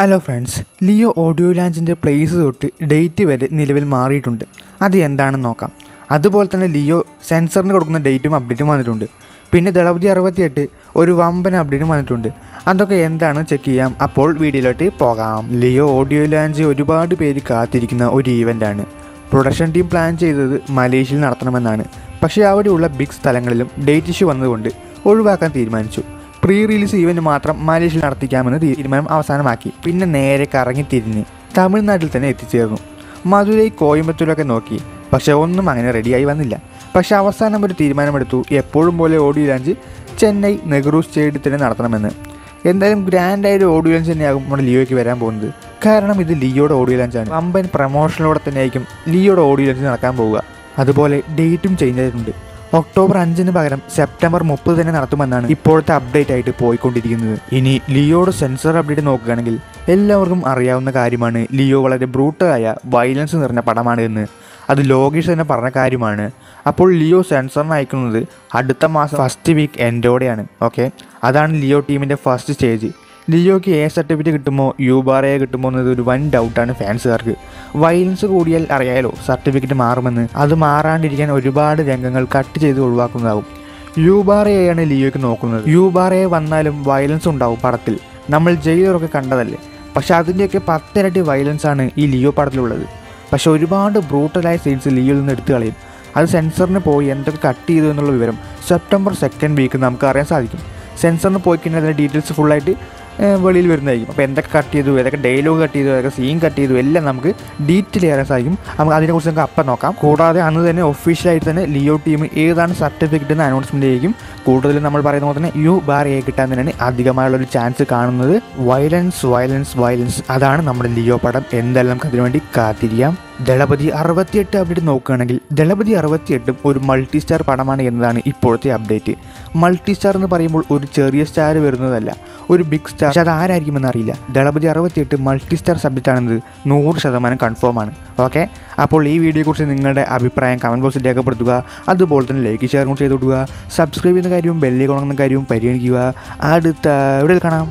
Hello friends Leo audio ലാഞ്ചിന്റെ place തൊട്ട് date വരെ നിലവിൽ മാറിയിട്ടുണ്ട്. അത് എന്താണെന്ന് നോക്കാം. അതുപോലെ തന്നെ ലിയോ സെൻസറിന് കൊടുക്കുന്ന ഡേറ്റും അപ്ഡേറ്റും വന്നിട്ടുണ്ട്. പിന്നെ ദളപതി അറുപത്തിയെട്ട് ഒരു വമ്പൻ അപ്ഡേറ്റും വന്നിട്ടുണ്ട്. അതൊക്കെ എന്താണ് ചെക്ക് ചെയ്യാം. അപ്പോൾ വീഡിയോയിലോട്ട് പോകാം. ലിയോ ഓഡിയോ ലാഞ്ച് ഒരുപാട് പേര് കാത്തിരിക്കുന്ന ഒരു ഈവന്റാണ് പ്രൊഡക്ഷൻ ടീം പ്ലാൻ ചെയ്തത് മലേഷ്യയിൽ നടത്തണമെന്നാണ്. പക്ഷേ അവിടെയുള്ള ബിഗ് സ്ഥലങ്ങളിലും ഡേറ്റ് ഇഷ്യൂ വന്നതുകൊണ്ട് ഒഴിവാക്കാൻ തീരുമാനിച്ചു. പ്രീ റിലീസ് ഇവന്റ് മാത്രം മലേഷ്യയിൽ നടത്തിക്കാമെന്ന് തീരുമാനം അവസാനമാക്കി. പിന്നെ നേരെ കറങ്ങി തിരിഞ്ഞ് തമിഴ്നാട്ടിൽ തന്നെ എത്തിച്ചേർന്നു. മധുരൈ കോയമ്പത്തൂരൊക്കെ നോക്കി. പക്ഷെ ഒന്നും അങ്ങനെ റെഡിയായി വന്നില്ല. പക്ഷെ അവസാനം ഒരു തീരുമാനമെടുത്തു. എപ്പോഴും പോലെ ഓഡിയോ ലാഞ്ച് ചെന്നൈ നെഹ്റു സ്റ്റേഡിയത്തിൽ തന്നെ നടത്തണമെന്ന്. എന്തായാലും ഗ്രാൻഡായൊരു ഓഡിയോ ലാഞ്ച് തന്നെയാകും നമ്മുടെ ലിയോയ്ക്ക് വരാൻ പോകുന്നത്. കാരണം ഇത് ലിയോയുടെ ഓഡിയോ ലാഞ്ചാണ് അമ്പൻ പ്രമോഷനിലൂടെ തന്നെയായിരിക്കും ലിയോയുടെ ഓഡിയോ ലാഞ്ച് നടക്കാൻ പോവുക. അതുപോലെ ഡേറ്റും ചേഞ്ച് ആയിട്ടുണ്ട്. ഒക്ടോബർ അഞ്ചിന് പകരം സെപ്റ്റംബർ മുപ്പത് തന്നെ നടത്തുമെന്നാണ് ഇപ്പോഴത്തെ അപ്ഡേറ്റ് ആയിട്ട് പോയിക്കൊണ്ടിരിക്കുന്നത്. ഇനി ലിയോയുടെ സെൻസർ അപ്ഡേറ്റ് നോക്കുകയാണെങ്കിൽ എല്ലാവർക്കും അറിയാവുന്ന കാര്യമാണ്. ലിയോ വളരെ ബ്രൂട്ടലായ വയലൻസ് നിറഞ്ഞ പടമാണ് എന്ന്. അത് ലോകേഷ് തന്നെ പറഞ്ഞ കാര്യമാണ്. അപ്പോൾ ലിയോ സെൻസറിന് അയക്കുന്നത് അടുത്ത മാസം ഫസ്റ്റ് വീക്ക് എൻഡോടെയാണ് ഓക്കെ അതാണ് ലിയോ ടീമിന്റെ ഫസ്റ്റ് സ്റ്റേജ് ലിയോയ്ക്ക് എ സർട്ടിഫിക്കറ്റ് കിട്ടുമോ യു ബാർ എ കിട്ടുമോ എന്നത് ഒരു വൻ ഡൗട്ടാണ് ഫാൻസുകാർക്ക് വയലൻസ് കൂടിയാൽ അറിയാലോ സർട്ടിഫിക്കറ്റ് മാറുമെന്ന്. അത് മാറാണ്ടിരിക്കാൻ ഒരുപാട് രംഗങ്ങൾ കട്ട് ചെയ്ത് ഒഴിവാക്കുന്നതാവും. യു ബാർ ലിയോയ്ക്ക് നോക്കുന്നത്. യു ബാർ എ വന്നാലും വയലൻസ് ഉണ്ടാവും പടത്തിൽ. നമ്മൾ ജയിലറൊക്കെ കണ്ടതല്ലേ? പക്ഷെ അതിന്റെയൊക്കെ പത്തിരട്ടി വയലൻസ് ആണ് ഈ ലിയോ പടത്തിലുള്ളത്. പക്ഷെ ഒരുപാട് ബ്രൂട്ടലായ സീൻസ് ലിയോയിൽ നിന്ന് എടുത്തു കളയും. അത് സെൻസറിന് പോയി എന്തൊക്കെ കട്ട് ചെയ്തു എന്നുള്ള വിവരം സെപ്റ്റംബർ സെക്കൻഡ് വീക്ക് നമുക്ക് അറിയാൻ സാധിക്കും. സെൻസറിന് പോയി കഴിഞ്ഞാൽ അതിന്റെ ഡീറ്റെയിൽസ് ഫുള്ളായിട്ട് വെളിയിൽ വരുന്നതായിരിക്കും. അപ്പോൾ എന്തൊക്കെ കട്ട് ചെയ്തു ഏതൊക്കെ ഡയലോഗ് കട്ട് ചെയ്തു ഏതൊക്കെ സീൻ കട്ട് ചെയ്തു എല്ലാം നമുക്ക് ഡീറ്റെയിൽ ചെയ്യാൻ സാധിക്കും. നമുക്ക് അതിനെക്കുറിച്ച് നമുക്ക് അപ്പം നോക്കാം. കൂടാതെ അന്ന് തന്നെ ഒഫീഷ്യലായിട്ട് തന്നെ ലിയോ ടീം ഏതാണ് സർട്ടിഫിക്കറ്റ് എന്ന് അനൗൺസ്മെന്റ് ചെയ്യും. കൂടുതലും നമ്മൾ പറയുന്ന പോലെ തന്നെ യു ബാർ എ കിട്ടാൻ തന്നെയാണ് അധികമായുള്ള ഒരു ചാൻസ് കാണുന്നത്. വയലൻസ് വയലൻസ് വയലൻസ് അതാണ് നമ്മുടെ ലിയോ പടം. എന്തായാലും നമുക്ക് അതിനുവേണ്ടി കാത്തിരിക്കാം. ദളപതി അറുപത്തിയെട്ട് അപ്ഡേറ്റ് നോക്കുകയാണെങ്കിൽ ദളപതി അറുപത്തിയെട്ടും ഒരു മൾട്ടി സ്റ്റാർ പടമാണ് എന്നതാണ് ഇപ്പോഴത്തെ അപ്ഡേറ്റ് മൾട്ടി സ്റ്റാർ എന്ന് പറയുമ്പോൾ ഒരു ചെറിയ സ്റ്റാർ വരുന്നതല്ല ഒരു ബിഗ് സ്റ്റാർ പക്ഷെ അത് ആരായിരിക്കുമെന്ന് അറിയില്ല. ദളപതി അറുപത്തിയെട്ട് മൾട്ടി സ്റ്റാർ സബ്ജക്റ്റ് ആണെന്നത് നൂറ് ശതമാനം കൺഫേം ആണ്. ഓക്കെ അപ്പോൾ ഈ വീഡിയോയെക്കുറിച്ച് നിങ്ങളുടെ അഭിപ്രായം കമന്റ് ബോക്സിൽ രേഖപ്പെടുത്തുക. അതുപോലെ തന്നെ ലൈക്ക് ഷെയർ കൂടി ചെയ്ത് കൊടുക്കുക സബ്സ്ക്രൈബ് ചെയ്യുന്ന കാര്യവും ബെല്ലി കൊണങ്ങുന്ന കാര്യവും പരിഗണിക്കുക. അടുത്ത വീഡിയോയിൽ കാണാം.